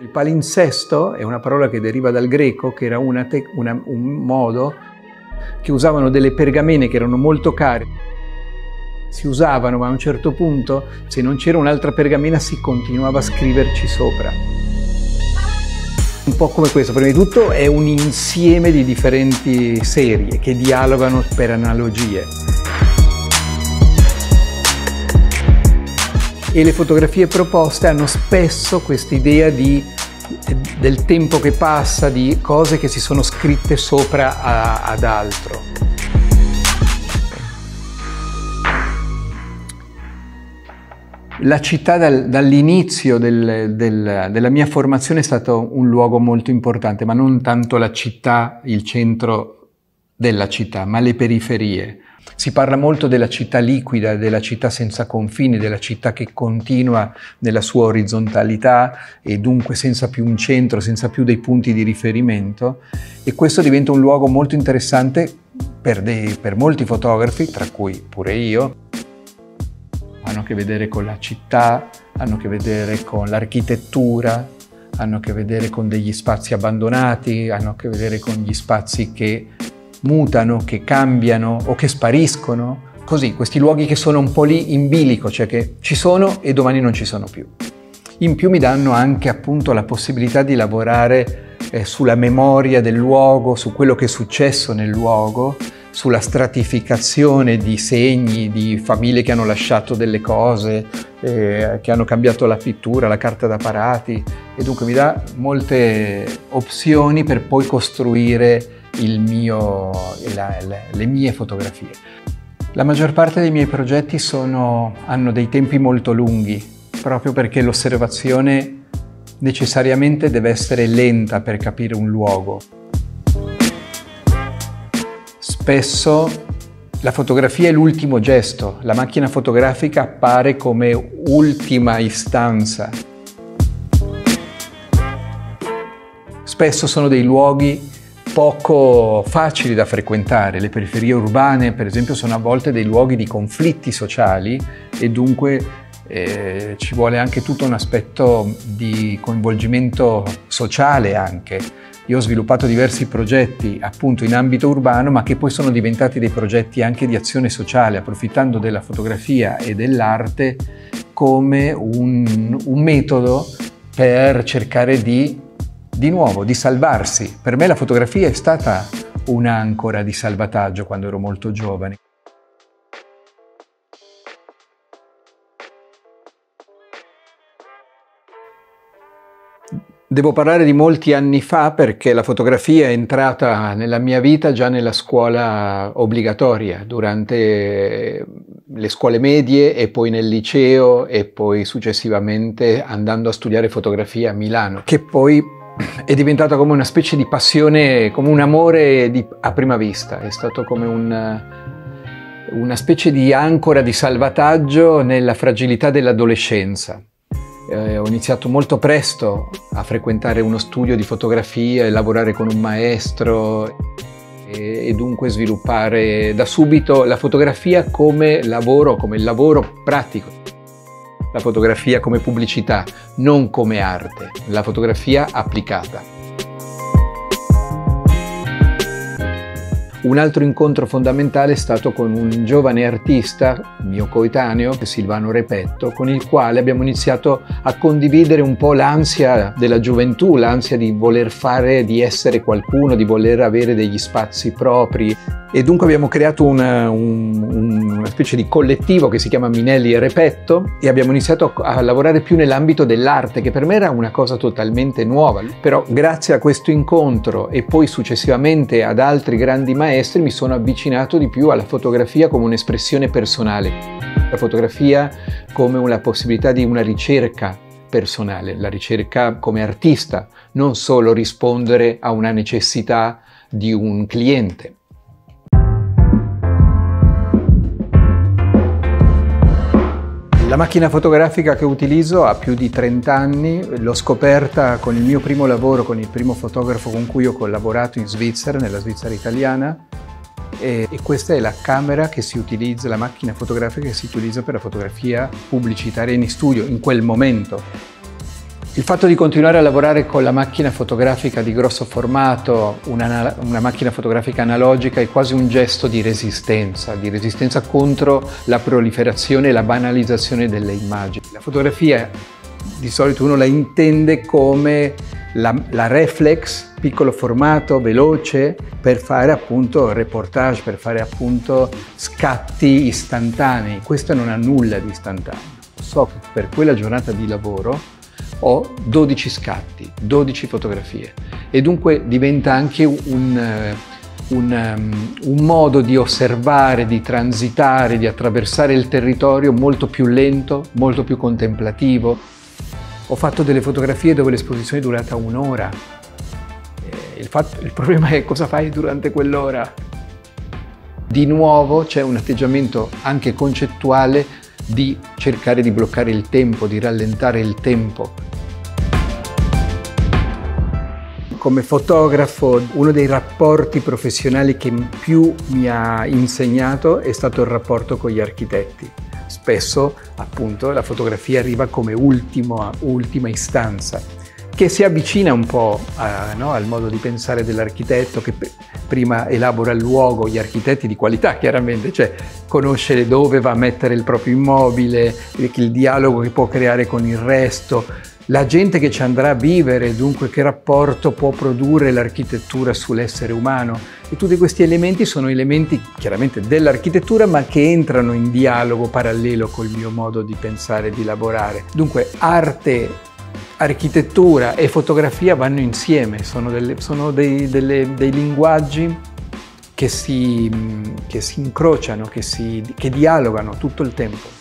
Il palinsesto è una parola che deriva dal greco, che era una una, un modo che usavano delle pergamene che erano molto care. Si usavano, ma a un certo punto, se non c'era un'altra pergamena, si continuava a scriverci sopra. Un po' come questo, prima di tutto è un insieme di differenti serie che dialogano per analogie. E le fotografie proposte hanno spesso questa idea di, del tempo che passa, di cose che si sono scritte sopra a, ad altro. La città dal, dall'inizio del, del, della mia formazione è stato un luogo molto importante, ma non tanto la città, il centro della città, ma le periferie. Si parla molto della città liquida, della città senza confini, della città che continua nella sua orizzontalità e dunque senza più un centro, senza più dei punti di riferimento. E questo diventa un luogo molto interessante per, dei, per molti fotografi, tra cui pure io, hanno a che vedere con la città, hanno a che vedere con l'architettura, hanno a che vedere con degli spazi abbandonati, hanno a che vedere con gli spazi che mutano, che cambiano o che spariscono. Così, questi luoghi che sono un po' lì in bilico, cioè che ci sono e domani non ci sono più. In più mi danno anche appunto la possibilità di lavorare eh, sulla memoria del luogo, su quello che è successo nel luogo, sulla stratificazione di segni, di famiglie che hanno lasciato delle cose, eh, che hanno cambiato la pittura, la carta da parati e dunque mi dà molte opzioni per poi costruire mio, la, le, mie fotografie. La maggior parte dei miei progetti sono, hanno dei tempi molto lunghi, proprio perché l'osservazione necessariamente deve essere lenta per capire un luogo. Spesso la fotografia è l'ultimo gesto, la macchina fotografica appare come ultima istanza. Spesso sono dei luoghi poco facili da frequentare. Le periferie urbane, per esempio, sono a volte dei luoghi di conflitti sociali e dunque eh, ci vuole anche tutto un aspetto di coinvolgimento sociale anche. Io ho sviluppato diversi progetti appunto in ambito urbano, ma che poi sono diventati dei progetti anche di azione sociale, approfittando della fotografia e dell'arte come un, un metodo per cercare di di nuovo, di salvarsi. Per me la fotografia è stata un'ancora di salvataggio quando ero molto giovane. Devo parlare di molti anni fa perché la fotografia è entrata nella mia vita già nella scuola obbligatoria, durante le scuole medie e poi nel liceo e poi successivamente andando a studiare fotografia a Milano, che poi è diventata come una specie di passione, come un amore di, a prima vista, è stato come un, una specie di ancora di salvataggio nella fragilità dell'adolescenza. Eh, ho iniziato molto presto a frequentare uno studio di fotografia e lavorare con un maestro e, e dunque sviluppare da subito la fotografia come lavoro, come lavoro pratico la fotografia come pubblicità, non come arte, la fotografia applicata. Un altro incontro fondamentale è stato con un giovane artista, mio coetaneo, Silvano Repetto, con il quale abbiamo iniziato a condividere un po' l'ansia della gioventù, l'ansia di voler fare, di essere qualcuno, di voler avere degli spazi propri. E dunque abbiamo creato una, un, una specie di collettivo che si chiama Minelli e Repetto e abbiamo iniziato a, lavorare più nell'ambito dell'arte, che per me era una cosa totalmente nuova. Però grazie a questo incontro e poi successivamente ad altri grandi maestri, maestri mi sono avvicinato di più alla fotografia come un'espressione personale, la fotografia come una possibilità di una ricerca personale, la ricerca come artista, non solo rispondere a una necessità di un cliente. La macchina fotografica che utilizzo ha più di 30 anni, l'ho scoperta con il mio primo lavoro, con il primo fotografo con cui ho collaborato in Svizzera, nella Svizzera italiana, e, questa è la camera che si utilizza, la macchina fotografica che si utilizza per la fotografia pubblicitaria in studio in quel momento. Il fatto di continuare a lavorare con la macchina fotografica di grosso formato, una, una, macchina fotografica analogica, è quasi un gesto di resistenza, di resistenza contro la proliferazione e la banalizzazione delle immagini. La fotografia di solito uno la intende come la, la reflex, piccolo formato, veloce, per fare appunto reportage, per fare appunto scatti istantanei. Questo non ha nulla di istantaneo. So che per quella giornata di lavoro ho 12 scatti, 12 fotografie e dunque diventa anche un, un, um, un, modo di osservare, di transitare, di attraversare il territorio molto più lento, molto più contemplativo. Ho fatto delle fotografie dove l'esposizione è durata un'ora. Eh, il, il problema è cosa fai durante quell'ora. Di nuovo c'è un atteggiamento anche concettuale di cercare di bloccare il tempo, di rallentare il tempo. Come fotografo uno dei rapporti professionali che più mi ha insegnato è stato il rapporto con gli architetti. Spesso appunto la fotografia arriva come ultimo, ultima istanza che si avvicina un po' a, no, al modo di pensare dell'architetto che prima elabora il luogo, gli architetti di qualità chiaramente, cioè conoscere dove va a mettere il proprio immobile, il dialogo che può creare con il resto, la gente che ci andrà a vivere, dunque che rapporto può produrre l'architettura sull'essere umano. E tutti questi elementi sono elementi chiaramente dell'architettura ma che entrano in dialogo parallelo col mio modo di pensare e di lavorare. Dunque arte architettura e fotografia vanno insieme, sono, delle, sono dei, delle, dei, linguaggi che si, che si incrociano, che, si, che dialogano tutto il tempo.